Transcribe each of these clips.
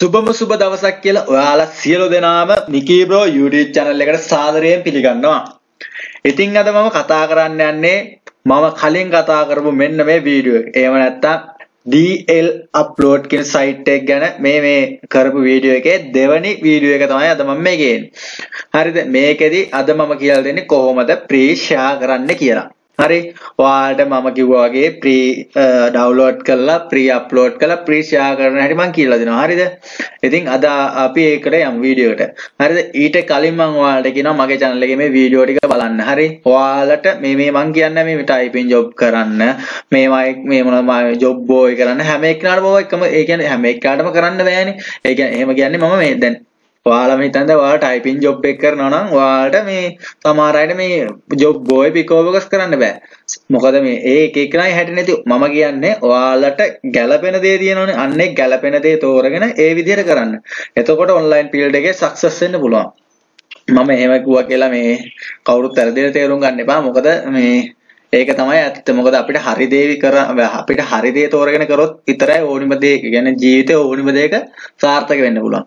සුබම සුබ දවසක් කියලා ඔයාලා සියලු දෙනාම මිකී බ්‍රෝ YouTube channel එකට සාදරයෙන් පිළිගන්නවා. ඉතින් අද මම කතා කරන්න යන්නේ මම කලින් කතා කරපු මෙන්න මේ වීඩියෝ එක. එහෙම නැත්නම් DL upload කියන site එක ගැන මේ මේ කරපු වීඩියෝ එකේ දෙවැනි වීඩියෝ එක තමයි අද මම මේ ගේන්නේ. හරිද? මේකෙදි අද මම කියලා දෙන්නේ කොහොමද pre share කරන්න කියලා. හරි. ඔයාලට මම කිව්වා වගේ ප්‍රී ඩවුන්ලෝඩ් කරලා ප්‍රී අප්ලෝඩ් කරලා ප්‍රී ෂෙයා කරන හැටි මම කියලා දෙනවා. හරිද? ඉතින් අද අපි ඒකට යමු වීඩියෝ එකට හරිද? ඊට කලින් මම ඔයාලට කියනවා මගේ channel එකේ මේ වීඩියෝ ටික බලන්න. හරි? ඔයාලට මේ මේ මම කියන්නේ මේ ටයිපින් ජොබ් කරන්න. මේ මේ මොනවද ජොබ් බෝයි කරන්න. හැම එකනටම එකම ඒ කියන්නේ හැම එකකටම කරන්න බෑනේ. ඒ කියන්නේ එහෙම කියන්නේ මම මේ දැන් ඔයාලම හිතන්න ඔයාලා ටයිපින් ජොබ් එක කරනවා නම් ඔයාලට මේ සමහර අයට මේ ජොබ් බෝයි පිකෝවකස් කරන්න බෑ. මොකද මේ ඒ එක එකනයි හැටි නැති මම කියන්නේ ඔයාලට ගැළපෙන දේ තියෙනවනේ. අන්න ඒ ගැළපෙන දේ තෝරගෙන ඒ විදිහට කරන්න. එතකොට ඔන්ලයින් ෆීල්ඩ් එකේ සක්සස් වෙන්න පුළුවන්. මම එහෙම කිව්වා කියලා මේ කවුරුත් වැරදිට තේරුම් ගන්න එපා. මොකද මේ ඒක තමයි ඇත්ත. මොකද අපිට හරි දේ කර අපිට හරි දේ තෝරගෙන කරොත් විතරයි ඕනිම දේ කියන්නේ ජීවිතේ ඕනිම දෙයක සාර්ථක වෙන්න පුළුවන්.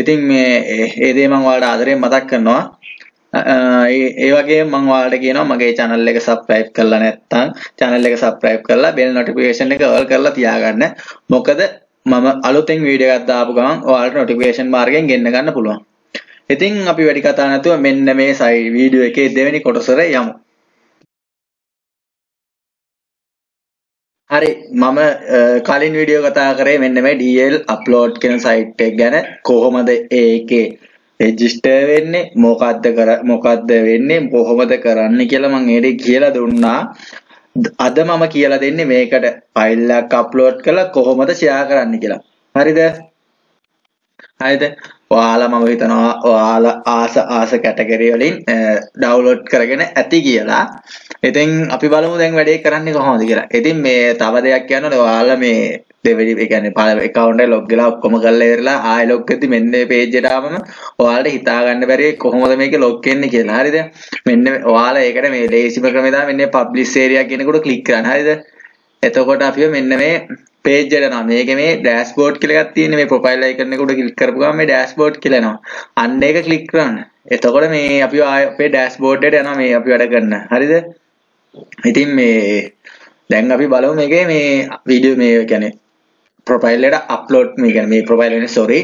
ඉතින් මේ ඒ දේ මම ඔයාලට ආදරෙන් මතක් කරනවා. ඒ වගේ මම ඔයාලට කියනවා මගේ channel එක subscribe කරලා නැත්නම් channel එක subscribe කරලා bell notification එක all කරලා තියාගන්න. මොකද මම අලුතෙන් වීඩියෝ එකක් දාපු ගමන් ඔයාලට notification මාර්ගයෙන් ගෙන්න ගන්න පුළුවන්. ඉතින් අපි වැඩි කතා නැතුව මෙන්න මේ සයි වීඩියෝ එකේ දෙවෙනි කොටසට යමු. හරි මම කලින් වීඩියෝ කතා කරේ මෙන්න මේ DL upload කියන site එක ගැන. කොහොමද ඒකේ රෙජිස්ටර් වෙන්නේ? මොකද්ද කර මොකද්ද වෙන්නේ? කොහොමද කරන්න කියලා මම ඒකේ කියලා දුන්නා. අද මම කියලා දෙන්නේ මේකට ෆයිල් එකක් අප්ලෝඩ් කරලා කොහොමද ෂෙයා කරන්න කියලා. හරිද? හරිද? ඔයාලා මම හිතනවා ඔයාලා ආස ආස කැටගරි වලින් ඩවුන්ලෝඩ් කරගෙන ඇති කියලා. ඉතින් අපි බලමු දැන් වැඩේ කරන්නේ කොහොමද කියලා. ඉතින් මේ තව දෙයක් කියනවනේ ඔයාලා මේ දෙවෙනි ඒ කියන්නේ account එක log වෙලා ඔක්කොම කරලා ඉවරලා ආයෙ log වෙද්දි මෙන්න මේ page එකට ආවම ඔයාලට හිතා ගන්න බැරි කොහොමද මේක log වෙන්නේ කියලා. හරිද? මෙන්න ඔයාලා ඒකට මේ ලේසිම ක්‍රමය තමයි මෙන්න publish area කියනකොට click කරන්න. හරිද? එතකොට අපි මෙන්න මේ page එකට යනවා. මේකේ මේ dashboard කියලා එකක් තියෙන්නේ මේ profile icon එක උඩ click කරපු ගමන් මේ dashboard කියලා එනවා. අන්න ඒක click කරන්න. එතකොට මේ අපි අපේ dashboard එකට යනවා මේ අපි වැඩ කරන. හරිද? ඉතින් මේ දැන් අපි බලමු මේකේ මේ වීඩියෝ මේ කියන්නේ ප්‍රොෆයිල් එකට අප්ලෝඩ් මේ කියන්නේ මේ ප්‍රොෆයිල් වෙන්නේ sorry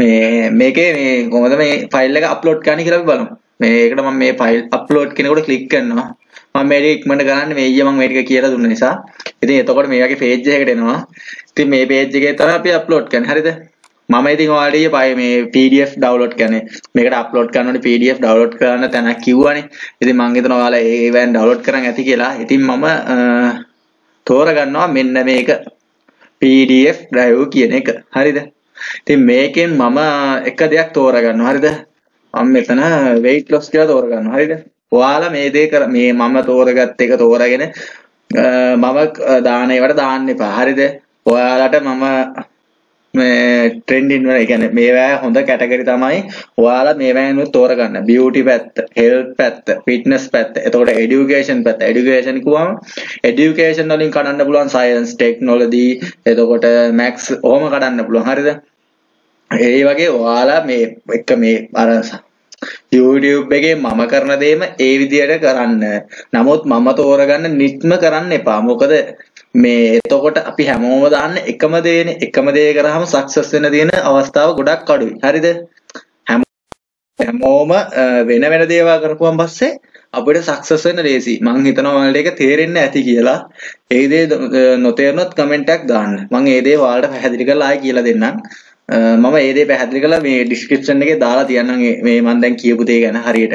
මේ මේකේ මේ කොහොමද මේ ෆයිල් එක අප්ලෝඩ් කරන්නේ කියලා අපි බලමු. මේකට මම මේ ෆයිල් අප්ලෝඩ් කෙනෙකුට ක්ලික් කරනවා. මම මේක ඉක්මනට කරන්නේ මේ ඊයේ මම මේ ටික කියලා දුන්න නිසා. ඉතින් එතකොට මේ වගේ page එකකට එනවා. ඉතින් මේ page එකේ තමයි අපි අප්ලෝඩ් කරන්නේ. හරිද? මම ඉතින් ඔයාලට පයි මේ PDF ඩවුන්ලෝඩ් කරන්නේ. මේකට අප්ලෝඩ් කරනකොට PDF ඩවුන්ලෝඩ් කරන්න තැනක් කිව්වනේ. ඉතින් මම හිතනවා ඔයාලා ඒවෙන් ඩවුන්ලෝඩ් කරන් ඇති කියලා. ඉතින් මම තෝරගන්නවා මෙන්න මේක PDF drive කියන එක. හරිද? ඉතින් මේකෙන් මම එක දෙයක් තෝරගන්නවා. හරිද? මම මෙතන weight loss කියලා තෝරගන්නවා. හරිද? ඔයාලා මේ දේ කර මේ මම තෝරගත්ත එක තෝරගෙන මම දාන ඒවට දාන්න එපා. හරිද? ඔයාලට මම ටෙන්ඩින් වන එකැන මේවෑ හොඳ කැටගරි තමයි ඔයාලා මේවෑනු තෝරගන්න. බියටි පැත් හෙල් පැත් පිටනස් පැත් එතකොට එඩියුකේෂන් පැත් එඩිකේෂන්කුවම් එඩියුකේෂන් වලින් කඩන්න පුළුවන් සයින්ස් ටෙක්නොලදී එතකොට මැක්ස් ඕම කඩන්න පුළුවන්. හරිද? ඒ වගේ ඔයාලා මේ එක මේ අරසා YouTube එකේ මම කරන දේම ඒ විදිහට කරන්න. නමුත් මම තෝරගන්න නිත්ම කරන්න එපා. මොකද මේ එතකොට අපි හැමෝම දාන්න එකම දේනේ. එකම දේ කරාම සක්සස් වෙන්න තියෙන අවස්ථාව ගොඩක් අඩුයි. හරිද? හැමෝම වෙන වෙන දේවල් කරපුවන් පස්සේ අපිට සක්සස් වෙන්න ලේසි. මං හිතනවා ඔයාලට ඒක තේරෙන්න ඇති කියලා. ඒ දේ නොතේරුනොත් කමෙන්ට් එකක් දාන්න. මං ඒ දේ ඔයාලට පැහැදිලි කරලා ආයෙ කියලා දෙන්නම්. මම ඒ දේ පැහැදිලි කරලා මේ ඩිස්ක්‍රිප්ෂන් එකේ දාලා තියන්නම් මේ මම දැන් කියපු දේ ගැන හරියට.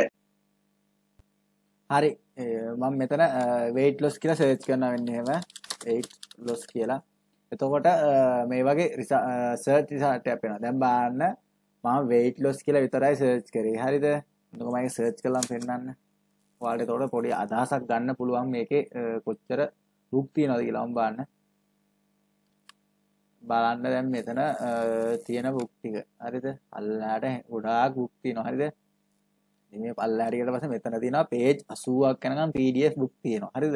හරි මම මෙතන weight loss කියලා සර්ච් කරනවා වෙන්නේ එහෙම weight loss කියලා. එතකොට මේ වගේ සර්ච් රිසල්ට් එකක් එනවා. දැන් බලන්න මම weight loss කියලා විතරයි සර්ච් කරේ. හරිද? එතකොට මම සර්ච් කළාම පෙන්නන්න. ඔයාලට එතකොට පොඩි අදහසක් ගන්න පුළුවන් මේකේ කොච්චර දුක් තියනවද කියලා මම බලන්න. බලන්න දැන් මෙතන තියෙන බුක් ටික. හරිද? පල්ලහැට ගොඩාක් බුක් තියෙනවා. හරිද? මේ පල්ලහැට ඊට පස්සේ මෙතන තියෙනවා page 80ක් යනකම් PDF බුක් තියෙනවා. හරිද?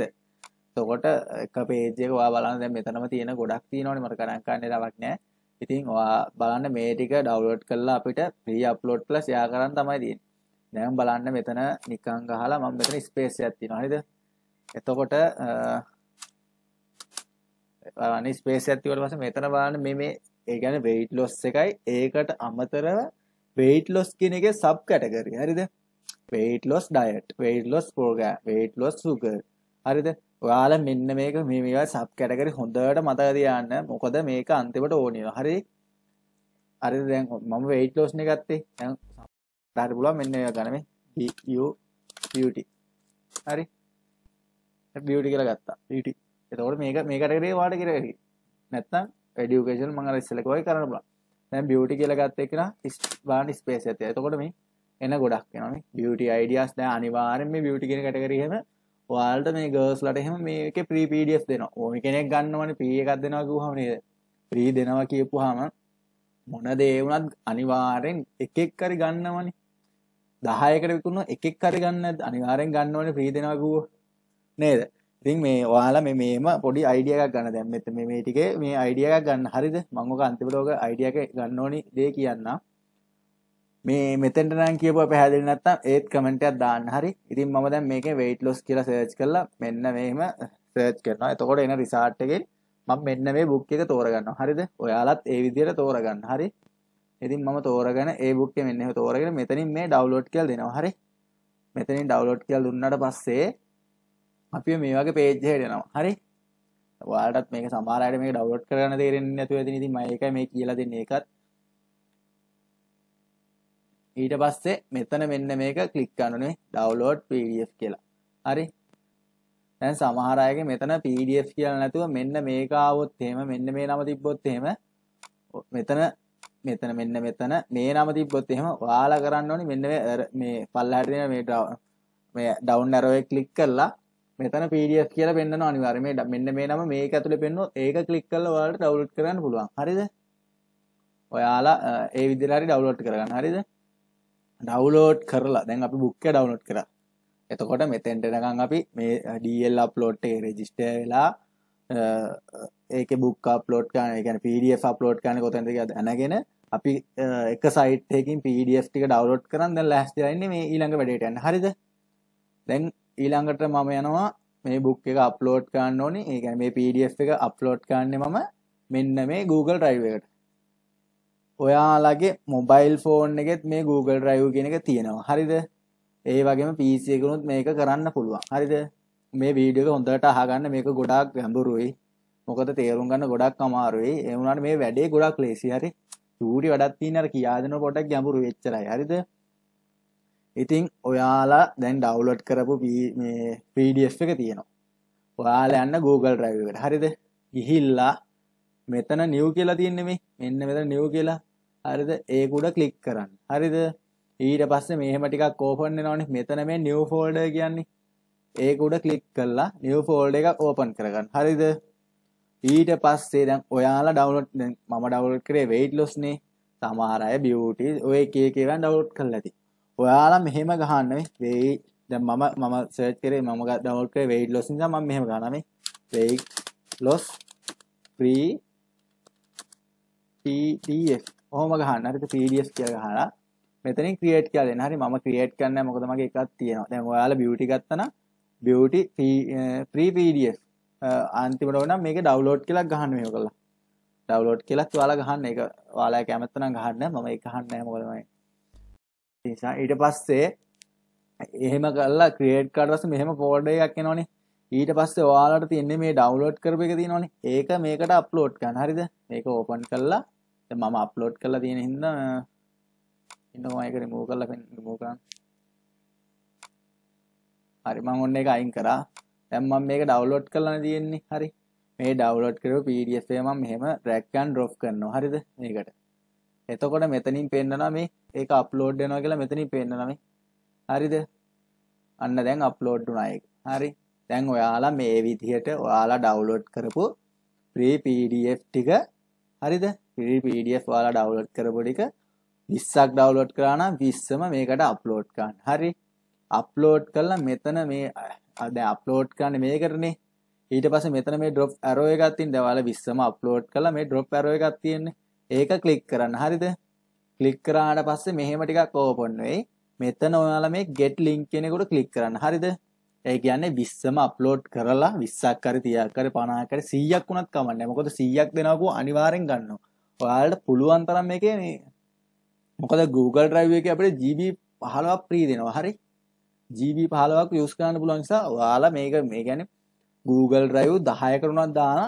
එතකොට එක page එක ඔයා බලන්න දැන් මෙතනම තියෙන ගොඩක් තියෙනවනේ. මට ගණන් ගන්න දවක් නැහැ. ඉතින් ඔයා බලන්න මේ ටික ඩවුන්ලෝඩ් කරලා අපිට ෆ්‍රී අප්ලෝඩ් කරලා ෂෙයා කරන්න තමයි තියෙන්නේ. දැන් බලන්න මෙතන නිකන් ගහලා මම මෙතන ස්පේස් එකක් තියෙනවා. නේද? එතකොට බලන්න ස්පේස් එකක් තියුවට පස්සේ මෙතන බලන්න මේ මේ ඒ කියන්නේ weight loss එකයි ඒකට අමතරව weight loss කියන එකේ sub category හරිද? weight loss diet, weight loss program, weight loss sugar හරිද? ඔයාලා මෙන්න මේක මේ මේවා සබ් කැටගරි හොඳට මතක තියාගන්න. මොකද මේක අන්තිමට ඕනේ වෙනවා. හරි? හරිද දැන් මම weight loss නේ ගත්තේ. දැන් හරි පුළුවන් මෙන්න මේවා ගන්න මේ BU beauty. හරි? beauty කියලා ගත්තා. beauty. එතකොට මේක මේ කැටගරිය වාට කියලා හරි. නැත්තම් education මම අර ඉස්සෙල්ලා කිව්වා කරන්න පුළුවන්. දැන් beauty කියලා ගත්ත එක නා බාන ස්පේස් එකක් තියෙනවා. එතකොට මේ එන ගොඩක් එනවා මේ beauty ideas දැන් අනිවාර්යෙන් මේ beauty කියන කැටගරිය එහෙම ඔයාලට මේ ගර්ස්ලට එහෙම මේකේ ප්‍රී PDF දෙනවා. ඕනි කෙනෙක් ගන්නවනේ ප්‍රී එකක් දෙනවා කිව්වම නේද? ප්‍රී දෙනවා කියපුවාම මොන දේ වුණත් අනිවාර්යෙන් එකෙක් හරි ගන්නවනේ. 10කට විකුණන එකෙක් හරි ගන්න අනිවාර්යෙන් ගන්නවනේ ප්‍රී දෙනවා කිව්වොත්. නේද? ඉතින් මේ ඔයාලා මේ මේම පොඩි අයිඩියා එකක් ගන්න දැන් මෙතන මේ මේ ටිකේ මේ අයිඩියා එකක් ගන්න හරිද? මම ඔක අන්තිමට ඔක අයිඩියා එක ගන්න ඕනි දේ කියන්නම්. මේ මෙතෙන්ට නම් කියපුව පැහැදිලි නැත්නම් ඒත් කමෙන්ට් එකක් දාන්න හරි. ඉතින් මම දැන් මේකේ weight loss කියලා සර්ච් කරලා මෙන්න මෙහෙම සර්ච් කරනවා. එතකොට එන රිසල්ට් එකෙන් මම මෙන්න මේ බුක් එක තෝරගන්නවා. හරිද? ඔයාලත් ඒ විදිහට තෝරගන්න. හරි. ඉතින් මම තෝරගෙන ඒ බුක් එක මෙන්න එහෙම තෝරගෙන මෙතනින් මේ ඩවුන්ලෝඩ් කියලා දෙනවා. හරි. මෙතනින් ඩවුන්ලෝඩ් කියලා දුන්නාට පස්සේ අපි මේ වගේ පේජ් එකකට එනවා. හරි. ඔයාලටත් මේක සමහර අයට මේක ඩවුන්ලෝඩ් කරගන්න තේරෙන්නේ නැතුව ඉතින් ඉතින් මම ඒකයි මේ කියලා දෙන්නේ ඒකත් ඊට පස්සේ මෙතන මෙන්න මේක ක්ලික් කරනුනේ ඩවුන්ලෝඩ් PDF කියලා. හරි. දැන් සමහර අයගේ මෙතන PDF කියලා නැතුව මෙන්න මේක ආවොත් එහෙම මෙන්න මේ නම තිබ්බොත් එහෙම මෙතන මෙතන මෙන්න මෙතන මේ නම තිබ්බොත් එහෙම ඔයාලා කරන්න ඕනේ මෙන්න මේ මේ පල්ලහැට තියෙන මේ මේ ඩවුන් ඇරෝ එක ක්ලික් කරලා මෙතන PDF කියලා පෙන්වනවා අනිවාර්යයෙන් මේ මෙන්න මේ නම මේක ඇතුලේ පෙන්වුවොත් ඒක ක්ලික් කරලා ඔයාලට ඩවුන්ලෝඩ් කරගන්න පුළුවන්. හරිද? ඔයාලා ඒ විදිහට හරි ඩවුන්ලෝඩ් කරගන්න. හරිද? ඩවලෝඩ් කරලා දැන් අපි බුක්ක ඩවනෝඩ් කර එතකොට මෙතෙන්ට එනකං අපි මේ ඩල් අප්ලෝඩ් එක රෙජිස්ට වෙලා ඒක බුක් අප්ලෝඩ් කාන ගැන පඩ අප්ලෝඩ් කාන කොතැද ඇනගෙන අපි එක සයිටකින් පඩ ටික ඩවලෝඩ් කරන්න දැ ලස්ටයින්න මේ ඊළඟ වැඩටයන්න හරිද දැන් ඊළඟට මම යනවා මේ බුක් එක අප්ලෝඩ් කාන්න ඕනි ඒගැන මේ පඩ එක අප්ලෝඩ් කාන්න මම මෙන්න මේ Google ටයිවකට ඔයාලගේ මොබයිල් ෆෝන් එකෙත් මේ Google Drive කියන එක තියෙනවා. හරිද? ඒ වගේම PC එකනොත් මේක කරන්න පුළුවන්. හරිද? මේ වීඩියෝ එක හොඳට අහගන්න මේක ගොඩාක් ගැඹුරුයි. මොකද තේරුම් ගන්න ගොඩක් අමාරුයි. ඒ වුණාට මේ වැඩේ ගොඩක් ලේසි. හරි? චූටි වැඩක් තියෙන අර කියා දෙන පොඩක් ගැඹුරු එච්චරයි. හරිද? ඉතින් ඔයාලා දැන් ඩවුන්ලෝඩ් කරපු මේ PDF එක තියෙනවා. ඔයාලා යන්න Google Drive එකට. හරිද? ගිහිල්ලා මෙතන නිව් කියලා තියෙන්නේ මේ. මෙන්න මෙතන නිව් කියලා. හරිද ඒක උඩ ක්ලික් කරන්න හරිද ඊට පස්සේ මෙහෙම ටිකක් ඕපන් වෙනවනේ මෙතන මේ නිව් ෆෝල්ඩර් කියන්නේ ඒක උඩ ක්ලික් කරලා නිව් ෆෝල්ඩර් එකක් ඕපන් කරගන්න හරිද ඊට පස්සේ දැන් ඔයාලා ඩවුන්ලෝඩ් දැන් මම ඩවුන්ලෝඩ් කරේ weight loss නේ සමහර අය beauty ඔය එක එක ඒවා ඩවුන්ලෝඩ් කරලා ඇති ඔයාලා මෙහෙම ගහන්න මේ weight දැන් මම මම සර්ච් කරේ මම ඩවුන්ලෝඩ් කරේ weight loss නිසා මම මෙහෙම ගන්නවා මේ weight loss free pdf ඔහොම ගහන්න. හරිද PDF කියලා ගහලා මෙතනින් ක්‍රියේට් කියලා දෙන්න. හරි මම ක්‍රියේට් කරන්නේ මොකද මගේ එකක් තියෙනවා. දැන් ඔයාලා beauty ගත්තා නම් beauty free eh, PDF eh, අන්තිමට ඕනම් මේක ඩවුන්ලෝඩ් කියලා ගහන්න මේක කළා. ඩවුන්ලෝඩ් කියලා ඔයාලා ගහන්න. ඒක ඔයාලා කැමති නම් ගහන්න. මම ඒක ගහන්නේ නැහැ. මොකද මම නිසා ඊට පස්සේ එහෙම කරලා ක්‍රියේට් කරලා පස්සේ මෙහෙම ෆෝල්ඩර් එකක් එනවනේ. ඊට පස්සේ ඔයාලට තියෙන්නේ මේ ඩවුන්ලෝඩ් කරපු එක තියෙනවනේ. ඒක මේකට අප්ලෝඩ් කරන්න. හරිද? මේක ඕපන් කරලා මම අප්ලෝඩ් කරලා තියෙන හින්දා ඉන්නකම ඒක රිමූව් කරලා රිමූව් කරන්න. හරි මම ඔන්න ඒක අයින් කරා. දැන් මම මේක ඩවුන්ලෝඩ් කරලා තියෙන්නේ. හරි. මේ ඩවුන්ලෝඩ් කරපු PDF එක මම මෙහෙම drag and drop කරනවා. හරිද? මේකට. එතකොට මෙතනින් පෙන්නනවා මේ ඒක අප්ලෝඩ් වෙනවා කියලා මෙතනින් පෙන්නනවා මේ හරිද? අන්න දැන් අප්ලෝඩ් වුණා ඒක. හරි. දැන් ඔයාලා මේ විදිහට ඔයාලා ඩවුන්ලෝඩ් කරපු free PDF ටික හරිද? පඩF වාලා ඩවලෝඩ් කරපොඩික විස්සක් ඩවලෝඩ් කරන විස්සම මේකට අප්ලෝඩ් කරන්න. හරි. අප්ලෝඩ් කරලා මෙතන මේ අද අප්ලෝඩ් කරන්න මේ කරනේ ඊට පස මෙතන මේ ඩොප් ඇරෝ එකත්තින් දවාල විස්සම අප්ලෝඩ් කලා මේ ඩොප් ඇරෝ එකත් තියෙන්නේ. ඒක ක්ලික් කරන්න. හරිද? ක්ලික් කරාට පස්සේ මෙහෙම ටිකක් ඕපන් වෙයි. මෙතන ඔයාලා මේ get link කෙනෙකුට ක්ලික් කරන්න. හරිද? ඒ කියන්නේ 20ම අප්ලෝඩ් කරලා 20ක් හරි 30ක් හරි 50ක් හරි 100ක් වුණත් කමක් නැහැ. මොකද 100ක් දෙනවකෝ අනිවාර්යෙන් ගන්නවා. ඔයාලට පුළුවන් තරම් මේකේ මේ මොකද Google Drive එකේ අපිට GB 15ක් ෆ්‍රී දෙනවා. හරි? GB 15ක් යූස් කරන්න පුළුවන් නිසා ඔයාලා මේක මේ කියන්නේ Google Drive 10කට උනත් දාන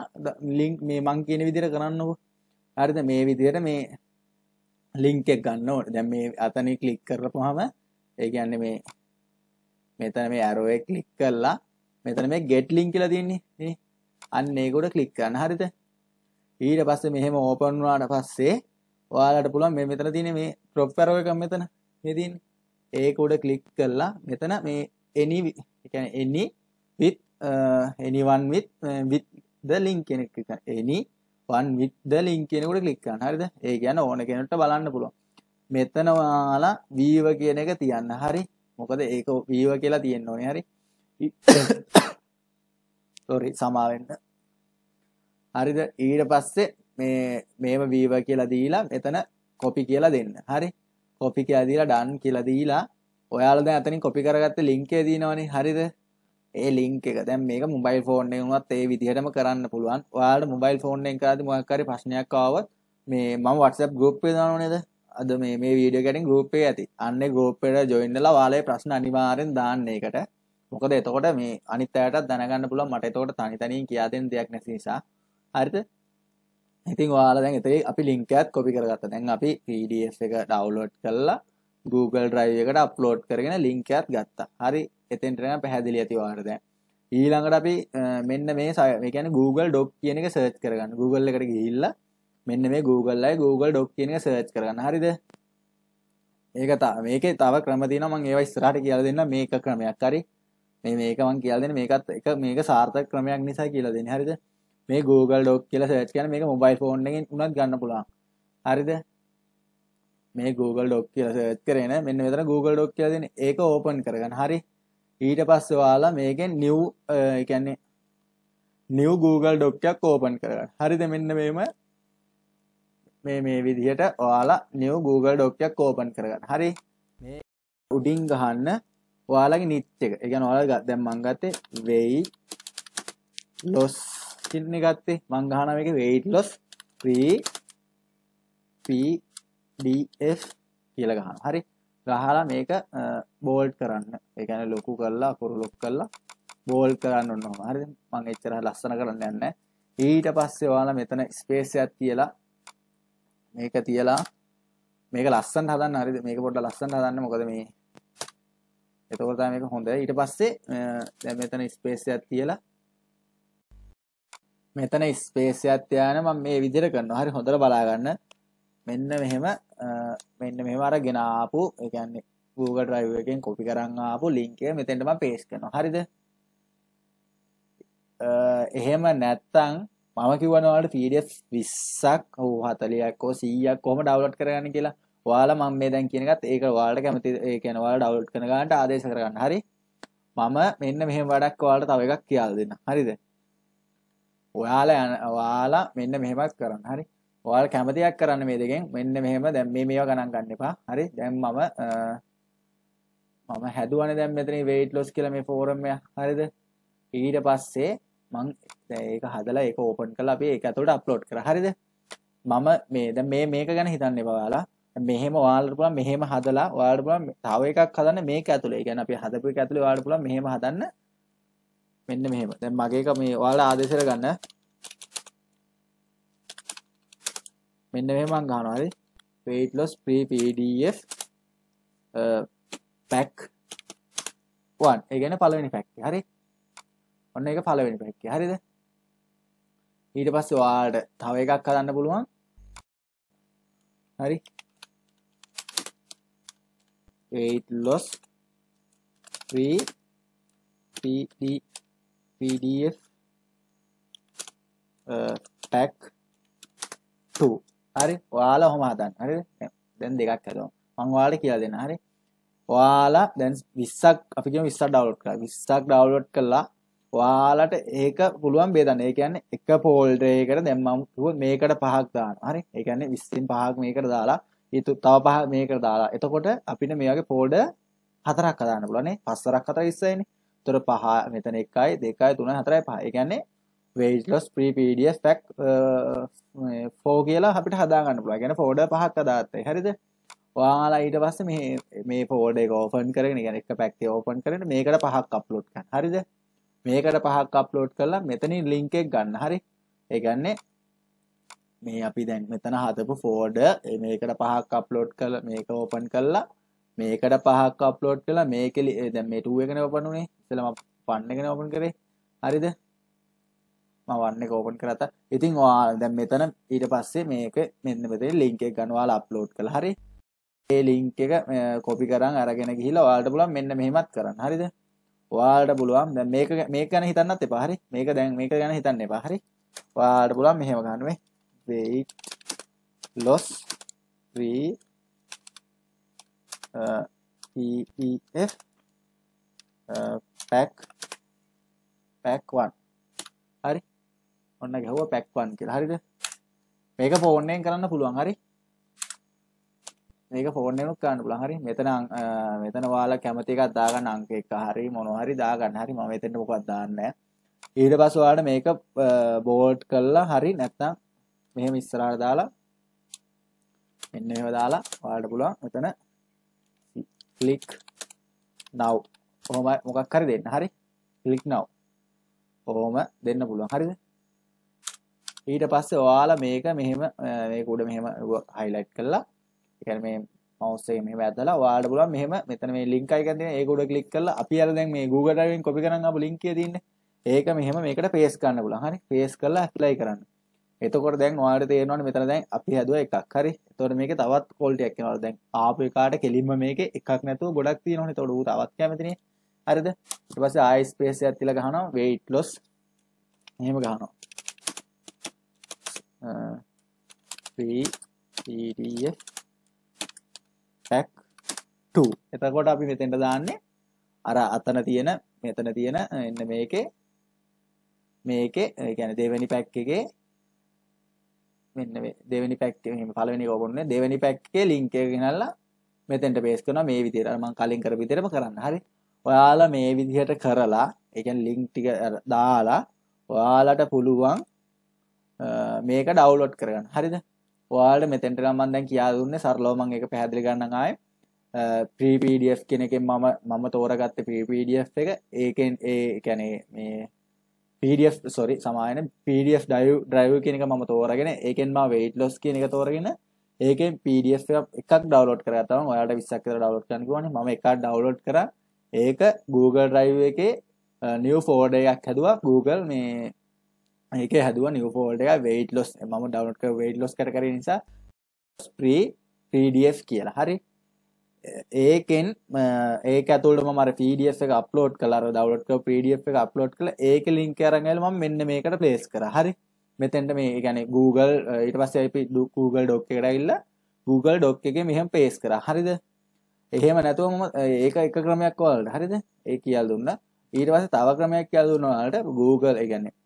link මේ මං කියන විදිහට කරන්නකෝ. හරිද? මේ විදිහට මේ ලින්ක් එක ගන්න ඕනේ. දැන් මේ අතනේ ක්ලික් කරපුවාම ඒ කියන්නේ මේ මෙතන මේ ඇරෝ එක ක්ලික් කරලා මෙතන මේ get link කියලා තියෙන්නේ. නේ? අන්න ඒකට ක්ලික් කරන්න. හරිද? ඊට පස්සේ මෙහෙම ඕපන් වුණාට පස්සේ ඔයාලට පුළුවන් මේ මෙතන තියෙන මේ crop arrow එක මෙතන. මේ තියෙන්නේ. ඒක උඩ ක්ලික් කරලා මෙතන මේ any ඒ කියන්නේ any with uh, anyone with uh, with the link කියන එක. any one with the link කියන එකට ක්ලික් කරන්න. හරිද? ඒ කියන්නේ ඕන කෙනෙකුට බලන්න පුළුවන්. මෙතන ඔයාලා view කියන එක තියන්න. හරි. මොකද ඒක වීව කියලා තියෙන්න ඕනේ. හරි. සෝරි සමාවෙන්න. හරිද? ඊට පස්සේ මේ මේම වීව කියලා දීලා මෙතන කොපි කියලා දෙන්න. හරි. කොපි කියලා දීලා ඩන් කියලා දීලා ඔයාලා දැන් අතනින් කොපි කරගත්ත ලින්ක් එක දිනවනේ හරිද? ඒ ලින්ක් එක දැන් මේක මොබයිල් ෆෝන් එකෙන් උනත් ඒ විදිහටම කරන්න පුළුවන් ඔයාලට මොබයිල් ෆෝන් එකෙන් කරද්දි මොකක් හරි ප්‍රශ්නයක් ආවොත් මේ මම WhatsApp group එකේ දානවා නේද අද මේ මේ වීඩියෝ ගැටින් ගෲප් එකේ ඇති. අන්න ගෲප් එකට ජොයින් වෙලා ඔයාලගේ ප්‍රශ්න අනිවාර්යෙන් දාන්න ඒකට. මොකද එතකොට මේ අනිත් අයටත් දැනගන්න පුළුවන් මට එතකොට තනි තනියෙන් කියා දෙන්න දෙයක් නැති නිසා. හරිද? ඉතින් ඔයාලා දැන් එතේ අපි ලින්ක් එකත් කොපි කරගත්තා. දැන් අපි PDF එක ඩවුන්ලෝඩ් කරලා Google Drive එකට අප්ලෝඩ් කරගෙන ලින්ක් එකත් ගත්තා. හරි. එතෙන්ට නම් පැහැදිලි ඇති ඔයාලට දැන්. ඊළඟට අපි මෙන්න මේ මේ කියන්නේ Google Doc කියන එක සර්ච් කරගන්න. Google එකට ගිහිල්ලා මෙන්න මේ Google අය Google Doc කියන එක සර්ච් කරගන්න. හරිද? ඒක මේකේ තව ක්‍රම තියෙනවා මම ඒවා ඉස්සරහට කියලා දෙන්නම්. මේක ක්‍රමයක්. හරි? මේ මේක මම කියලා දෙන්නේ මේකත් එක මේක සාර්ථක ක්‍රමයක් නිසා කියලා දෙන්නේ. හරිද? මේ Google Doc කියලා සර්ච් කරන මේක මොබයිල් ෆෝන් එකෙන් උනත් ගන්න පුළුවන්. හරිද? මේ Google Doc කියලා සර්ච් කරගෙන මෙන්න මෙතන Google Doc කියලා දෙන්නේ. ඒක ඕපන් කරගන්න. හරි? ඊට පස්සේ ඔයාලා මේකෙන් new ඒ කියන්නේ new Google Doc එකක් ඕපන් කරගන්න හරිද මෙන්න මේම මේ මේ විදිහට ඔයාලා new Google Doc එකක් ඕපන් කරගන්න. හරි. මේ උඩින් ගහන්න ඔයාලගේ නිච් එක. ඒ කියන්නේ ඔයාලා දැන් මම ගත්තේ weight loss කියන එක ගත්තේ. මම ගහනවා මේකේ weight loss free pdf කියලා ගහනවා. හරි. ගහලා මේක බෝල්ඩ් කරන්න. ඒ කියන්නේ ලොකු කරලා අකුරු ලොකු කරලා බෝල්ඩ් කරන්න ඕන. හරිද? මම එච්චර ලස්සන කරන්න යන්නේ නැහැ. ඊට පස්සේ ඔයාලා මෙතන ස්පේස් එකක් තියලා මේක තියලා මේක ලස්සනට හදන්න හරිද මේක පොඩ්ඩක් ලස්සනට හදන්න මොකද මේ එතකොට තමයි මේක හොඳ ඊට පස්සේ දැන් මෙතන ස්පේස් එකක් තියලා මෙතන ස්පේස් එකක් තියාගෙන මම මේ විදිහට කරනවා හරි හොඳට බලා ගන්න මෙන්න මෙහෙම මෙන්න මෙහෙම අරගෙන ආපු ඒ කියන්නේ Google Drive එකෙන් කොපි කරන් ආපු link එක මෙතෙන්ට මම paste කරනවා හරිද එහෙම නැත්තම් මම කිව්වනවාට PDF 20ක් හෝ 40ක් හෝ 100ක් කොහොම ඩවුන්ලෝඩ් කරගන්න කියලා. ඔයාලා මම මේ දැන් කියන එකත් ඒක ඔයාලට කැමති ඒ කියන්නේ ඔයාලා ඩවුන්ලෝඩ් කරන ගන්නට ආදේශ කරගන්න. හරි. මම මෙන්න මෙහෙම වැඩක් ඔයාලට තව එකක් කියලා දෙන්න. හරිද? ඔයාලා ඔයාලා මෙන්න මෙහෙමත් කරන්න. හරි. ඔයාලා කැමතියක් කරන්න මේ දෙකෙන් මෙන්න මෙහෙම දැන් මේ මේවා ගණන් ගන්න එපා. හරි. දැන් මම මම හැදුවනේ දැන් මෙතන weight loss කියලා මේ ෆෝරම් එක. හරිද? ඊට පස්සේ මං ඒක හදලා ඒක ඕපන් කරලා අපි ඒක ඇතුළට අප්ලෝඩ් කරා. හරිද? මම මේ දැන් මේ මේක ගැන හිතන්න එපා ඔයාලා. මෙහෙම ඔයාලට පුළුවන් මෙහෙම හදලා ඔයාලට පුළුවන් තව එකක් හදන්න මේක ඇතුළේ. ඒ කියන්නේ අපි හදපු එක ඇතුළේ ඔයාලට පුළුවන් මෙහෙම හදන්න. මෙන්න මෙහෙම. දැන් මගේ එක මේ ඔයාලා ආදේශයට ගන්න. මෙන්න මෙහෙම මං ගන්නවා හරි. weight loss pre pdf pack 1. ඒ කියන්නේ පළවෙනි pack එක. හරි. ඔන්න ඒක පළවෙනි පැක් එක. හරිද? ඊට පස්සේ ඔයාලට තව එකක් හදන්න පුළුවන්. හරි. weight loss free pd pdf uh, pack 2 හරි? ඔයාලා ඔහොම හදන්න. හරිද දැන් දෙකක් හදමු. මම ඔයාලට කියලා දෙන්න. හරි? ඔයාලා දැන් 20ක් අපි කියමු 20ක් ඩවුන්ලෝඩ් කරලා. 20ක් ඩවුන්ලෝඩ් කළා ඔයාලට ඒක පුළුවන් බේදන්න. ඒ කියන්නේ එක ෆෝල්ඩර් එකකට දැන් මම කිව්වොත් මේකට පහක් දානවා හරි? ඒ කියන්නේ 20න් පහක් මේකට දාලා ඊට තව පහක් මේකට දාලා. එතකොට අපිට මේ වගේ ෆෝල්ඩර් හතරක් හදාන්න පුළුවන් නේ. පස්සරක් හතර 20යිනේ එතකොට පහ මෙතන 1යි 2යි 3යි 4යි 5 ඒ කියන්නේ weight loss free pdf pack uh, 4 කියලා අපිට හදා ගන්න පුළුවන්. කියන්නේ ෆෝල්ඩර් පහක් හදාගත්තා. හරිද? ඔයාලා ඊට පස්සේ මේ මේ ෆෝල්ඩර් එක ඕපන් කරගෙන කියන්නේ එක පැක් එක ඕපන් කරගෙන මේකට පහක් අප්ලෝඩ් කරන්න. හරිද? මේකට පහක් අප්ලෝඩ් කරලා මෙතනින් ලින්ක් එක ගන්න. හරි? ඒ කියන්නේ මේ අපි දැන් මෙතන හදපු ෆෝල්ඩර් මේකට පහක් අප්ලෝඩ් කරලා මේක ඕපන් කරලා මේකට පහක් අප්ලෝඩ් කරලා මේකේ දැන් මේ 2 එකනේ ඕපන් උනේ. ඉතල මම 1 එකනේ ඕපන් කරේ. හරිද? මම 1 එක ඕපන් කරලා ඉතින් ඔයාලා දැන් මෙතන ඊට පස්සේ මේක මෙන්න මෙතන ලින්ක් එක ගන්න ඔයාලා අප්ලෝඩ් කළා. හරි? ඒ ලින්ක් එක කොපි කරන් අරගෙන ගිහිල්ලා ඔයාලට පුළුවන් මෙන්න මෙහෙමත් කරන්න. හරිද? ඔයාලට පුළුවන් දැන් මේක මේක ගැන හිතන්නත් එපා. හරි? මේක දැන් මේක ගැන හිතන්න එපා. හරි? ඔයාලට පුළුවන් මෙහෙම ගන්න මේ weight loss free uh, pdf uh, pack pack 1 හරි ඔන්න ගැහුව පැක් 1 කියලා. හරිද? මේක ෆෝන් එකෙන් කරන්න පුළුවන්. හරි? මේක ෆෝන් එකෙන් කරන්න පුළුවන්. හරි? මෙතන මෙතන ඔයාලා කැමති එකක් දාගන්න අංක එක. හරි? මොනවා හරි දාගන්න. හරි? මම මෙතෙන්ට මොකක්ද දාන්නේ නැහැ ඊට පස්සේ ඔයාලට මේක බෝල්ට් කරලා හරි නැත්නම් මෙහෙම ඉස්සරහට දාලා මෙන්න මේව දාලා ඔයාලට පුළුවන් මෙතන click now. කොහොම මොකක් හරි දෙන්න. හරි? click now. කොහොම දෙන්න පුළුවන්. හරිද? ඊට පස්සේ ඔයාලා මේක මෙහෙම මේක උඩ මෙහෙම highlight කරලා ඒ කියන්නේ මේ mouse එක මෙහෙම ඇදලා ඔයාලට පුළුවන් මෙහෙම මෙතන මේ link එකක් තියෙන ඒක උඩ click කරලා අපි අර දැන් මේ Google Drive එකෙන් copy කරන් ආපු link එක තියෙන්නේ. ඒක මෙහෙම මේකට paste කරන්න පුළුවන්. හරි? paste කරලා apply කරන්න. එතකොට දැන් ඔයාලට තේරෙනවනේ මෙතන දැන් අපි හැදුවා එකක්. හරි? එතකොට මේකේ තවත් quality එකක් එනවා. දැන් ආපු එකාට කෙලින්ම මේකේ එකක් නැතුව ගොඩක් තියෙනවනේ. එතකොට ඌ තවත් කැමතිනේ. හරිද? ඊට පස්සේ ආයි ස්පේස් එකක් තියලා ගහනවා. weight loss. එහෙම ගහනවා. Free pdf pack 2 එතකොට අපි මෙතෙන්ට දාන්නේ අර අතන තියෙන මෙතන තියෙන එන්න මේකේ මේකේ ඒ කියන්නේ දෙවෙනි පැක් එකේ මෙන්න මේ දෙවෙනි පැක් එක මෙහෙම පළවෙනි එක ඕපන් වෙන්නේ දෙවෙනි පැක් එකේ ලින්ක් එක ගෙනල්ලා මෙතෙන්ට පේස්ට් කරනවා මේ විදිහට අර මම කලින් කරපු විදිහටම කරන්න. හරි. ඔයාලා මේ විදිහට කරලා ඒ කියන්නේ ලින්ක් ටික දාලා ඔයාලට පුළුවන් මේක ඩවුන්ලෝඩ් කරගන්න. හරිද? ඔයාලට මෙතෙන්ට නම් මම දැන් කියා දුන්නේ සරලව මම ඒක පැහැදිලි කරන්නම් ආයේ. ප්‍රී PDF කියන එකෙන් මම මම තෝරගත්තේ ප්‍රී PDF එක. ඒකෙන් ඒ කියන්නේ මේ PDF සොරි සමායන PDF ඩයිව් ඩ්‍රයිව් කියන එක මම තෝරගෙන ඒකෙන් මම weight loss කියන එක තෝරගෙන ඒකෙන් PDF එකක් ඩවුන්ලෝඩ් කරගත්තා මම ඔයාලට 20ක් විතර ඩවුන්ලෝඩ් කරන්න කිව්වනේ මම එකක් ඩවුන්ලෝඩ් කරා ඒක Google Drive එකේ new folder එකක් හැදුවා Google මේ ඒකේ හැදුවා new folder එක weight loss. මම ඩවුන්ලෝඩ් කරා weight loss කර කර නිසා free PDF කියලා. හරි. ඒකෙන් ඒක ඇතුළට මම අර PDF එක අප්ලෝඩ් කළා. අර ඩවුන්ලෝඩ් කරපු PDF එක අප්ලෝඩ් කළා. ඒකේ ලින්ක් එක අරන් ඇවිල්ලා මම මෙන්න මේකට ප්ලේස් කරා. හරි. මෙතෙන්ට මේ ඒ කියන්නේ Google ඊට පස්සේ අපි Google Doc එකට ඇවිල්ලා Google Doc එකේ මෙහෙම පේස්ට් කරා. හරිද? එහෙම නැතුව මම ඒක එක ක්‍රමයක් ඔයාලට. හරිද? ඒ කියලා දුන්නා. ඊට පස්සේ තව ක්‍රමයක් කියලා දුන්නා ඔයාලට Google ඒ කියන්නේ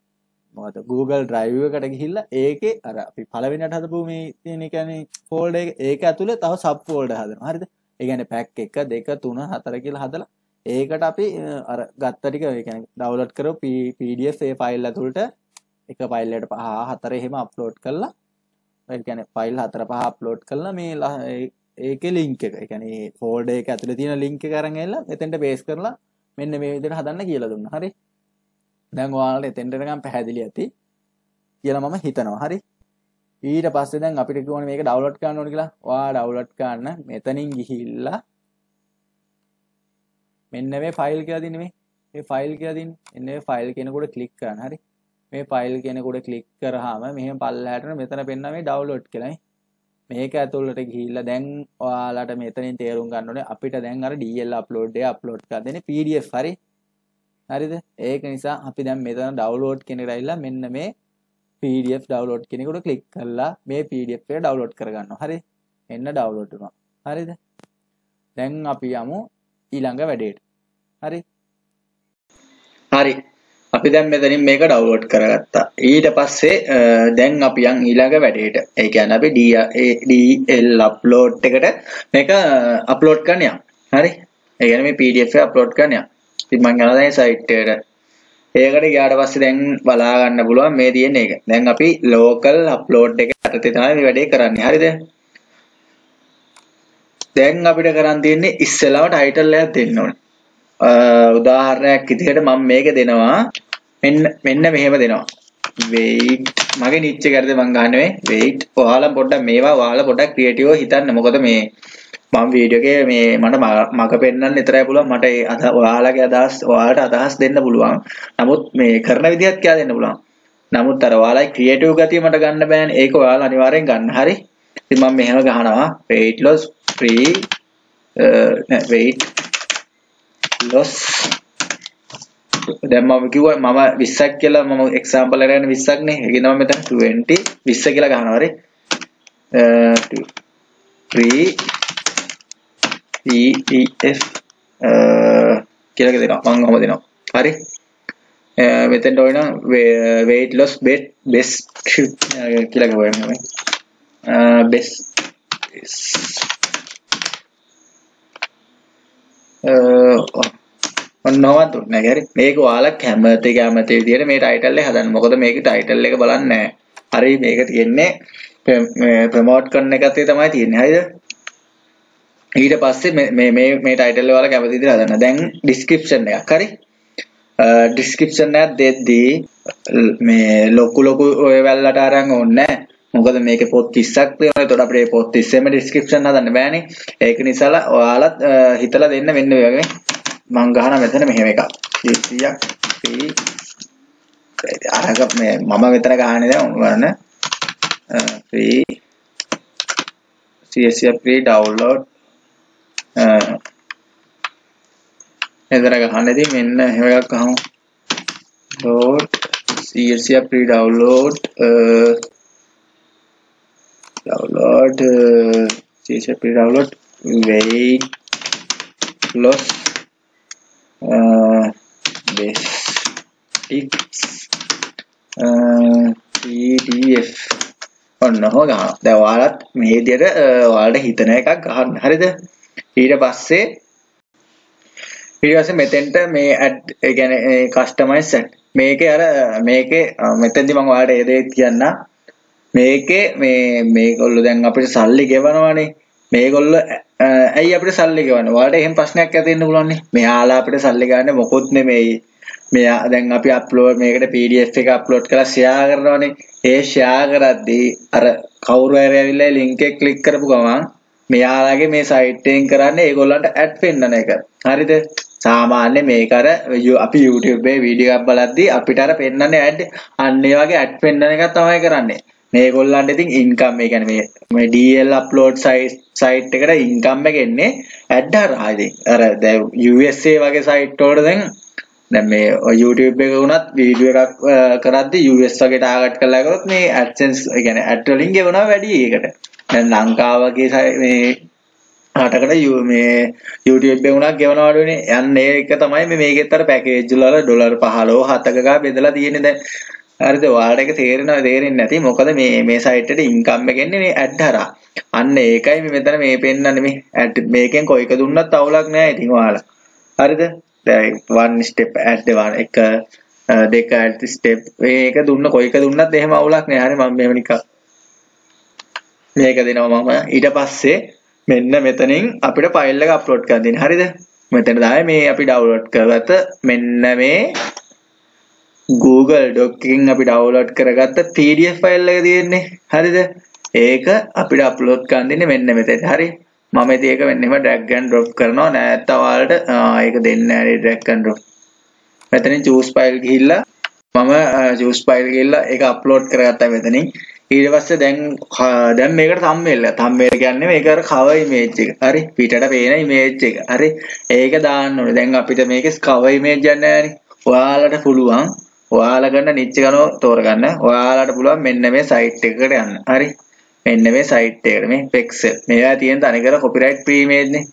මොකද Google Drive එකට ගිහිල්ලා ඒකේ අර අපි පළවෙනියට හදපු මේ තියෙන කියන්නේ ෆෝල්ඩර් එක ඒක ඇතුලේ තව සබ් ෆෝල්ඩර් හදනවා හරිද ඒ කියන්නේ පැක් 1 2 3 4 කියලා හදලා ඒකට අපි අර ගත්ත ටික ඒ කියන්නේ ඩවුන්ලෝඩ් කරපු PDF ඒ ෆයිල් ඇතුළට එක ෆයිල් එකට පහ හතර එහෙම අප්ලෝඩ් කරලා ඒ කියන්නේ ෆයිල් හතර පහ අප්ලෝඩ් කරලා මේ ඒකේ ලින්ක් එක ඒ කියන්නේ ෆෝල්ඩර් එක ඇතුලේ තියෙන ලින්ක් එක අරන් ඇවිල්ලා මෙතෙන්ට පේස්ට් කරලා මෙන්න මේ විදිහට හදන්න කියලා දුන්නා. හරි. දැන් ඔයාලට එතෙන්ට නිකන් පැහැදිලි ඇති කියලා මම හිතනවා. හරි. ඊට පස්සේ දැන් අපිට කිව්වනේ මේක ඩවුන්ලෝඩ් කරන්න ඕන කියලා. ඔයා ඩවුන්ලෝඩ් කරන්න මෙතනින් ගිහිල්ලා මෙන්න මේ ෆයිල් කියලා දින්නේ මේ. මේ ෆයිල් කියලා දින්නේ. එන්න මේ ෆයිල් කෙනෙකුට ක්ලික් කරන්න. හරි. මේ ෆයිල් කෙනෙකුට ක්ලික් කරාම මෙහෙම පල්ලහැට මෙතන පෙන්න මේ ඩවුන්ලෝඩ් කියලා. මේක ඇතුළට ගිහිල්ලා දැන් ඔයාලට මෙතනින් තේරුම් ගන්න ඕනේ අපිට දැන් අර DL අප්ලෝඩ් එක අප්ලෝඩ් කරලා දෙන්නේ PDF හරි. හරිද? ඒක නිසා අපි දැන් මෙතන ඩවුන්ලෝඩ් කියන එකට ඇවිල්ලා මෙන්න මේ PDF ඩවුන්ලෝඩ් කෙනෙකුට ක්ලික් කරලා මේ PDF එක ඩවුන්ලෝඩ් කරගන්නවා. හරි? එන්න ඩවුන්ලෝඩ් වෙනවා. හරිද? දැන් අපි යමු ඊළඟ වැඩේට. හරි? හරි. අපි දැන් මෙතනින් මේක ඩවුන්ලෝඩ් කරගත්තා. ඊට පස්සේ දැන් අපි යන් ඊළඟ වැඩේට. ඒ කියන්නේ අපි DL upload එකට මේක අප්ලෝඩ් කරන්න යන්න. හරි? ඒ කියන්නේ මේ PDF එක අප්ලෝඩ් කරන්න යන්න. ඉතින් මම යනවා දැන් සයිට් එකට. ඒකට ගියාට පස්සේ දැන් බලා ගන්න පුළුවන් මේ තියෙන එක. දැන් අපි local upload එක යටතේ තමයි මේ වැඩේ කරන්නේ. හරිද? දැන් අපිට කරන් තියෙන්නේ ඉස්සෙල්ලාම ටයිටල් එකක් දෙන්න ඕනේ. උදාහරණයක් විදිහට මම මේක දෙනවා මෙන්න මෙන්න මෙහෙම දෙනවා. wait මගේ නිච්ච කරද මං ගහන්නේ wait ඔයාලා පොඩ්ඩක් මේවා ඔයාලා පොඩ්ඩක් ක්‍රියේටිව්ව හිතන්න මොකද මේ මම වීඩියෝ එකේ මේ මට මග පෙන්වන්න විතරයි පුළුවන්. මට ඒ අද ඔයාලගේ අදහස් ඔයාලට අදහස් දෙන්න පුළුවන්. නමුත් මේ කරන විදිහත් කියලා දෙන්න පුළුවන්. නමුත් අර ඔයාලයි ක්‍රියේටිව් ගතිය මට ගන්න බෑනේ. ඒක ඔයාලා අනිවාර්යෙන් ගන්න. හරි? ඉතින් මම මෙහෙම ගහනවා. Weight loss free weight loss. දැන් මම කිව්වා මම 20ක් කියලා මම එක්සැම්පල් එකකට 20ක් නේ ඒක තමයි මෙතන 20 20 කියලා ගහනවා. හරි? 3 EEF කියලා දෙනවා මම ඔහම දෙනවා හරි මෙතෙන්ට ඔය නම් weight loss best best කියලා ගවන්න best ඔන්නවත් දුන්න හැරි මේක ඔයාලා කැමති කැමති විදිහට මේ ටයිටල් එක හදන්න. මොකද මේකේ ටයිටල් එක බලන්නේ හරි මේක තියෙන්නේ ප්‍රමෝට් කරන එකතේ තමයි තියෙන්නේ. හරිද? ඊට පස්සේ මේ මේ මේ ටයිටල් එක ඔයාලා කැමති විදිහට හදන්න. දැන් ඩිස්ක්‍රිප්ෂන් එකක් හරි. ඩිස්ක්‍රිප්ෂන් එකක් දෙද්දී මේ ලොකු ලොකු ඔය වැල්ලට අරන් ඕනේ නැහැ. මොකද මේකේ පොත් 30ක් තියෙනවා. ඒතකොට අපිට පොත් 30ෙම ඩිස්ක්‍රිප්ෂන් හදන්න බෑනේ. ඒක නිසා ඔයාලත් හිතලා දෙන්න මෙන්න මේ වගේ මං ගහන මෙතන මෙහෙම එකක් 200ක් free අරක මේ මම මෙතන ගහන්නේ දැන් උගන්න free CSC free download මෙතන ගහන්නේදී මෙන්න එහෙම එකක් අහමු dot CSC free download download CSC free download weight loss basics PDF ඔන්න ඔහොම ගහනවා. දැන් ඔයාලත් මේ විදිහට ඔයාලට හිතන එකක් ගහන්න. හරිද? ඊට පස්සේ ඊට පස්සේ මෙතෙන්ට මේ ඇඩ් ඒ කියන්නේ කස්ටමයිස් ඇඩ්. මේකේ අර මේකේ මෙතෙන්දි මම ඔයාලට ඒ දේ කියන්න. මේකේ මේ මේගොල්ලෝ දැන් අපිට සල්ලි ගෙවනවානේ. මේගොල්ලෝ ඇයි අපිට සල්ලි ගෙවන්නේ? ඔයාලට එහෙම ප්‍රශ්නයක් ඇති වෙන්න පුළුවන් නේ. මෙයාලා අපිට සල්ලි ගන්න මොකොත් නෙමෙයි. මෙයා දැන් අපි අප්ලෝඩ් මේකට PDF එක අප්ලෝඩ් කරලා ෂෙයා කරනවානේ. ඒ ෂෙයා කරද්දී අර කවුරු හරි ඇවිල්ලා ලින්ක් එක ක්ලික් කරපු ගමන් මෙයාලගේ මේ සයිට් එකෙන් කරන්නේ ඒගොල්ලන්ට ඇඩ් පෙන්නන එක. හරිද? සාමාන්‍ය මේක අර අපි YouTube එකේ වීඩියෝ එකක් බලද්දී අපිට අර පෙන්නන්නේ ඇඩ් අන්න ඒ වගේ ඇඩ් පෙන්නන එක තමයි කරන්නේ. මේගොල්ලන්ට ඉතින් ඉන්කම් ඒ කියන්නේ මේ මේ DL අප්ලෝඩ් සයිට් සයිට් එකට ඉන්කම් එක එන්නේ ඇඩ් හරහා ඉතින් අර දැන් USA වගේ සයිට් වලට දැන් දැන් මේ YouTube එක වුණත් වීඩියෝ එකක් කරද්දී US වගේ ටාගට් කරලා කරොත් මේ AdSense ඒ කියන්නේ ඇඩ් වලින් ගෙවනවා වැඩි ඒකට. දැන් ලංකාව වගේ මේ රටකට මේ YouTube එකේ වුණා ගෙවනවා වඩුනේ. යන්න ඒක තමයි මේ මේකෙත් අර පැකේජ් වල ඩොලර් 15 7ක ගා බෙදලා තියෙන්නේ දැන්. හරිද? ඔයාලට ඒක තේරෙනවද තේරෙන්නේ නැති. මොකද මේ මේ සයිට් එකට ඉන්කම් එක එන්නේ මේ ඇඩ් හරහා. අන්න ඒකයි මේ මෙතන මේ පෙන්නන්නේ මේ ඇඩ් මේකෙන් කොයික දුන්නත් අවුලක් නැහැ ඉතින් ඔයාලා. හරිද? දැන් one step add one එක දෙක add step මේක දුන්න කොයික දුන්නත් එහෙම අවුලක් නෑ හරි මම මෙහෙම නිකන් මේක දෙනවා මම. ඊට පස්සේ මෙන්න මෙතනින් අපිට ෆයිල් එක අප්ලෝඩ් කරන්න දෙන්නේ. හරිද? මෙතන තමයි මේ අපි ඩවුන්ලෝඩ් කරගත්ත මෙන්න මේ Google Doc එකකින් අපි ඩවුන්ලෝඩ් කරගත්ත PDF ෆයිල් එක තියෙන්නේ. හරිද? ඒක අපිට අප්ලෝඩ් කරන්න දෙන්නේ මෙන්න මෙතන. හරි? මම ඉතින් ඒක මෙන්නෙම drag and drop කරනවා. නැත්නම් ඔයාලට ඒක දෙන්නේ නැහැ drag and drop. මෙතනින් choose file ගිහිල්ලා මම choose file ගිහිල්ලා ඒක අප්ලෝඩ් කරගත්තා මෙතනින්. ඊට පස්සේ දැන් දැන් මේකට thumbnail එක thumbnail කියන්නේ මේක අර cover image එක. හරි? පිටට පේන image එක. හරි? ඒක දාන්න ඕනේ. දැන් අපිට මේකේ cover image යන්නේ නැහැනේ ඔයාලට පුළුවන්. ඔයාලා ගන්න නිච්ච ගනෝ තෝරගන්න. ඔයාලට පුළුවන් මෙන්න මේ සයිට් එකකට යන්න. හරි? මෙන්න මේ සයිට් එකට මේ pixel. මේවා තියෙන තනිකර copyright free image නේ.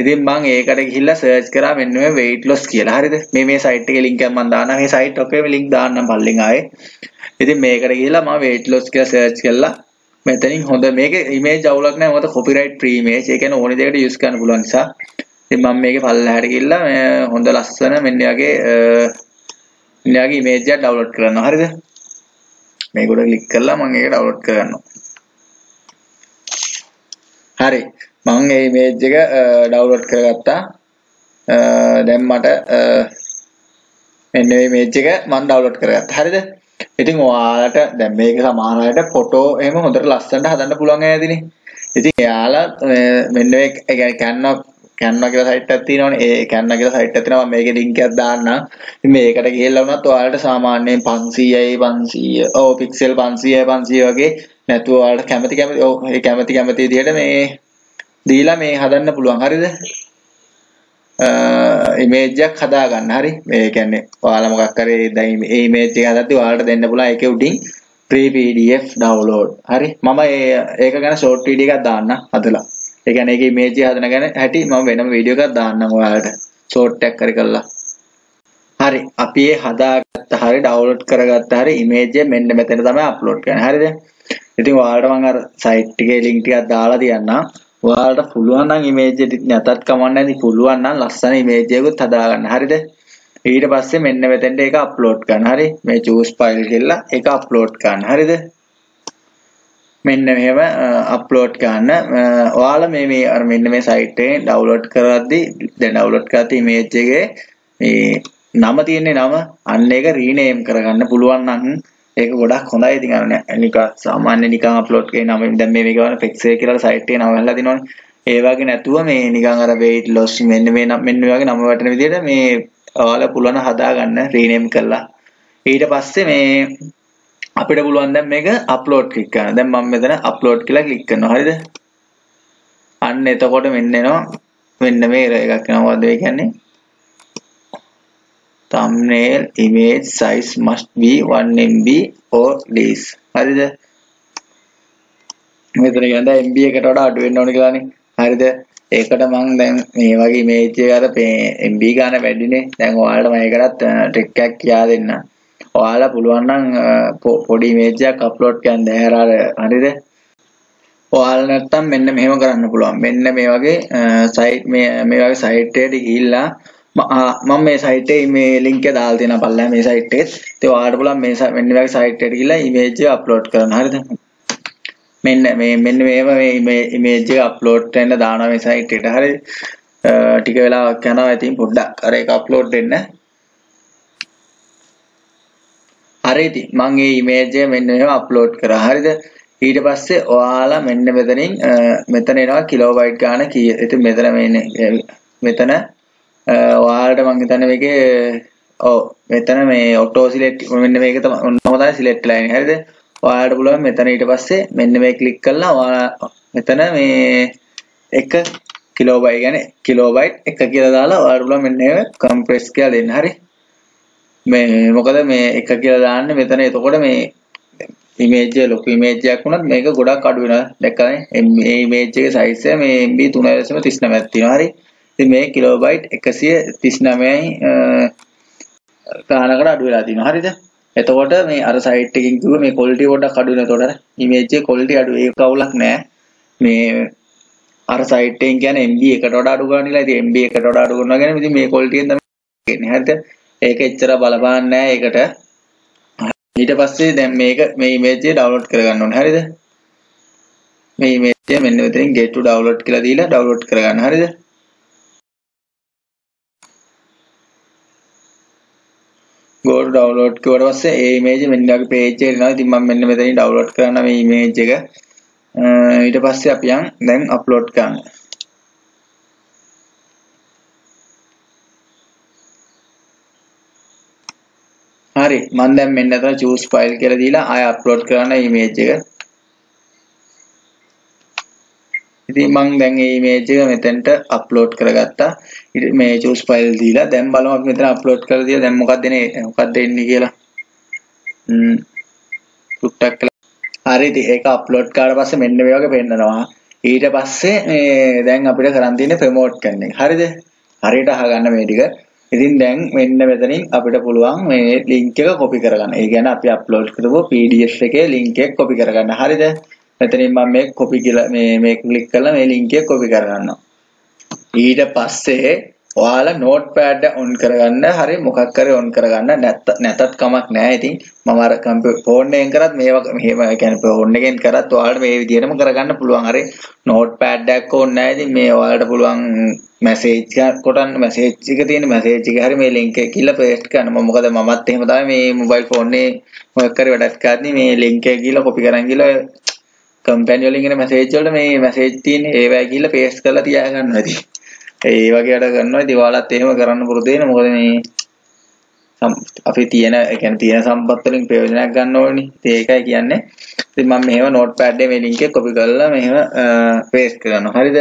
ඉතින් මම ඒකට ගිහිල්ලා සර්ච් කරා මෙන්න මේ weight loss කියලා. හරිද? මේ මේ site එකේ link එක මම දාන්නම්. මේ site එකේ link දාන්නම් පල්ලෙන් ආයේ. ඉතින් මේකට ගිහිල්ලා මම weight loss කියලා search කළා. මෙතනින් හොඳ මේකේ image අවුලක් නැහැ. මොකද copyright free image. ඒ කියන්නේ ඕනි දෙයකට use කරන්න පුළුවන් නිසා. ඉතින් මම මේකේ පල්ලෙහාට ගිහිල්ලා හොඳ ලස්සන මෙන්න වගේ මෙන්න වගේ image එකක් download කරනවා. හරිද? මේකට ක්ලික් කරලා මම ඒක download කරගන්නවා. හරි. මම මේ image එක download කරගත්තා. දැන් මට මෙන්න මේ image එක මම download කරගත්තා. හරිද? ඉතින් ඔයාලට දැන් මේක සමහර අයට ෆොටෝ එහෙම හොඳට ලස්සනට හදන්න පුළුවන් ඇතිනේ. ඉතින් එයාලා මෙන්න මේ ඒ කියන්නේ Canva Canva කියලා සයිට් එකක් තියෙනවනේ. ඒ Canva කියලා සයිට් එකක් තියෙනවා. මම මේකේ link එකක් දාන්නම්. ඉතින් මේකට ගිහිල්ලා වුණත් ඔයාලට සාමාන්‍යයෙන් 500යි 500 ඔව් pixel 500යි 500 වගේ නැතුව ඔයාලට කැමති කැමති ඔව් ඒ කැමති කැමති විදිහට මේ දීලා මේ හදන්න පුළුවන්. හරිද? ඉමේජ් එකක් හදාගන්න. හරි? මේ කියන්නේ ඔයාලා මොකක් කරේ දැන් මේ ඉමේජ් එක හදද්දි ඔයාලට දෙන්න පුළුවන් ඒකේ උඩින් free pdf download. හරි? මම ඒක ගැන short video එකක් දාන්න හදලා. ඒ කියන්නේ ඒකේ ඉමේජ් එක හදන ගැන හැටි මම වෙනම වීඩියෝ එකක් දාන්නම් ඔයාලට. short එකක් හරි කරලා. හරි. අපි ඒ හදාගත්ත හරි download කරගත්ත හරි ඉමේජ් එක මෙන්න මෙතන තමයි upload කරන්නේ. හරිද? ඉතින් ඔයාලට මම අර site එකේ link ටිකක් දාලා තියන්නම්. ඔයාලට පුළුවන් නම් ඉමේජ් එක නැතත් කමක් නැති පුළුවන් නම් ලස්සන ඉමේජ් එකකුත් හදාගන්න. හරිද? ඊට පස්සේ මෙන්න මෙතෙන්ට ඒක අප්ලෝඩ් කරන්න. හරි? මේ choose file කියලා ඒක අප්ලෝඩ් කරන්න. හරිද? මෙන්න මෙහෙම අප්ලෝඩ් කරන්න. ඔයාලා මේ මේ අර මෙන්න මේ site එකෙන් download කරද්දී දැන් download කරත් ඉමේජ් එකේ මේ නම තියෙන්නේ නම. අන්න ඒක rename කරගන්න පුළුවන් නම් ඒක ගොඩක් හොඳයි ඉතින් අර නිකන් සාමාන්‍ය නිකන් අප්ලෝඩ් කරේ නම දැන් මේ මේක වන pixel කියලා site එකේ නම ගහලා දිනවනේ ඒ වගේ නැතුව මේ නිකන් අර weight loss මෙන්න මේ මෙන්න මේ වගේ නම වටන විදිහට මේ ඔයාලා පුළුවන් හදාගන්න rename කරලා ඊට පස්සේ මේ අපිට පුළුවන් දැන් මේක අප්ලෝඩ් ක්ලික් කරන්න. දැන් මම මෙතන අප්ලෝඩ් කියලා ක්ලික් කරනවා. හරිද? අන්න එතකොට මෙන්න එනවා මෙන්න මේ එකක් එනවා. මොකද්ද ඒ කියන්නේ? Thumbnail image size must be 1 MB or less. හරිද? මෙතන කියන්නේ MB එකට වඩා අඩු වෙන්න ඕන කියලානේ හරිද? ඒකට මම දැන් මේ වගේ image එක අර MB ගන්න වැඩිනේ. දැන් ඔයාලට මම ඒකටත් ට්‍රික් එකක් කියා දෙන්න. ඔයාලා පුළුවන් නම් පොඩි image එකක් අප්ලෝඩ් කරන්න. දැහැර හරිද? ඔයාලා නැත්තම් මෙන්න මෙහෙම කරන්න පුළුවන්. මෙන්න මේ වගේ සයිට් මේ මේ වගේ සයිට් එකට ගිහිල්ලා මම මේ සයිට් එකේ මේ ලින්ක් එක දාලා තියෙනවා පල්ලා මේ සයිට් එකේ. ඉතින් ඔයාලට පුළුවන් මේ මෙන්න වගේ සයිට් එකට ගිහලා ඉමේජ් එක අප්ලෝඩ් කරන්න. හරිද? මෙන්න මේ මෙන්න මේව මේ ඉමේජ් එක අප්ලෝඩ් වෙන්න දානවා මේ සයිට් එකට. හරි. ටික වෙලාවක් යනවා. ඉතින් පොඩ්ඩක් අර ඒක අප්ලෝඩ් වෙන්න. හරි ඉතින් මම මේ ඉමේජ් එක මෙන්න මෙහෙම අප්ලෝඩ් කරා. හරිද? ඊට පස්සේ ඔයාලා මෙන්න මෙතනින් මෙතන එනවා කිලෝබයිට් ගාන කීය. ඉතින් මෙතන මේ මෙතන ඔයාලට මං හිතන්නේ මේකේ ඔව් මෙතන මේ ඔටෝ සිලෙක්ට් මෙන්න මේක තමයි තමයි සිලෙක්ට් ලයින්. හරිද? ඔයාලට පුළුවන් මෙතන ඊට පස්සේ මෙන්න මේ ක්ලික් කරලා ඔයාලා මෙතන මේ 1 කිලෝබයිට් කියන්නේ කිලෝබයිට් 1 කියලා දාලා ඔයාලට පුළුවන් මෙන්න මේක කම්ප්‍රෙස් කියලා දෙන්න. හරි? මේ මොකද මේ 1 කියලා දාන්න මෙතන එතකොට මේ ඉමේජ් එක ලොකු ඉමේජ් එකක් වුණත් මේක ගොඩක් අඩු වෙනවා. දැක්කනේ? මේ ඉමේජ් එකේ සයිස් එක මේ MB 3.39ක් තියෙනවා. හරි? ඉතින් මේ කිලෝබයිට් 139යි ගානකට අඩු වෙලා තියෙනවා. හරිද? එතකොට මේ අර සයිට් එකකින් කිව්ව මේ quality පොඩ්ඩක් අඩු වෙනවා. එතකොට ඉමේජ් එකේ quality අඩු ඒක කවුලක් නෑ. මේ අර සයිට් එකෙන් කියන්නේ MB එකට වඩා අඩු ගන්නilla. ඉතින් MB එකට වඩා අඩු කරනවා කියන්නේ ඉතින් මේ quality එකෙන් තමයි කියන්නේ. හරිද? ඒක එච්චර බලපාන්නේ නෑ ඒකට. ඊට පස්සේ දැන් මේක මේ ඉමේජ් එක ඩවුන්ලෝඩ් කරගන්න ඕනේ. හරිද? මේ ඉමේජ් එක මෙන්න මෙතනින් get to download කියලා දීලා ඩවුන්ලෝඩ් කරගන්න. හරිද? Go to download කිව්වට පස්සේ ඒ image මෙන්න වගේ page එකට එනවා. ඉතින් මම මෙන්න මෙතනින් download කරන්න මේ image එක. ඊට පස්සේ අපි යන් දැන් upload කරන්න. හරි මම දැන් මෙන්න අතන choose file කියලා දීලා ආය upload කරන්න image එක. ඉතින් මම දැන් මේ image එක මෙතෙන්ට upload කරගත්තා. මේ choose file දීලා දැන් බලමු අපි මෙතන upload කරලා දීලා දැන් මොකක්ද එන්නේ මොකක්ද එන්නේ කියලා. ම්ම් ටුක්ටක් හරි ඉතින් ඒක අප්ලෝඩ් කරාට පස්සේ මෙන්න මේ වගේ පෙන්නනවා. ඊට පස්සේ මේ දැන් අපිට කරන් තියෙන්නේ ප්‍රොමෝට් කරන එක. හරිද? හරියට අහගන්න මේ ටික. ඉතින් දැන් මෙන්න මෙතනින් අපිට පුළුවන් මේ link එක copy කරගන්න. ඒ කියන්නේ අපි upload කරපු PDF එකේ link එක copy කරගන්න. හරිද? මෙතනින් මම මේ copy කියලා මේ මේ click කරලා මේ link එක copy කරගන්නවා. ඊට පස්සේ ඔයාලා notepad on කරගන්න හරි මොකක් හරි on කරගන්න නැත්ත නැතත් කමක් නැහැ. ඉතින් මම අර ෆෝන් එකෙන් කරත් මේවා මෙහෙම ඒ කියන්නේ ෆෝන් එකෙන් කරත් ඔයාලට මේ විදිහටම කරගන්න පුළුවන්. හරි notepad එකක් ඕනේ නැහැ. ඉතින් මේ ඔයාලට පුළුවන් මැසේජ් එකක් කොටන්න මැසේජ් එක තියෙන මැසේජ් එක හරි මේ link එක කියලා paste කරන්න. මම මොකද මමත් එහෙම තමයි මේ mobile phone එකේ මොකක් හරි වැඩක් කරද්දි මේ link එක කියලා copy කරන් ගිහලා කම්පැනි වලින් එන මැසේජ් වලට මේ මැසේජ් තියෙන ඒවා ගිහලා paste කරලා තියා ගන්නවා ඉතින්. ඒ වගේ වැඩ කරනවා ඉතින් ඔයාලත් එහෙම කරන්න පුරුදු වෙන්න මොකද මේ අපි තියෙන ඒ කියන්නේ තියෙන සම්පත් වලින් ප්‍රයෝජනයක් ගන්න ඕනේ. ඉතින් ඒකයි කියන්නේ. ඉතින් මම මෙහෙම notepad එකේ මේ link එක copy කරලා මෙහෙම paste කරනවා. හරිද?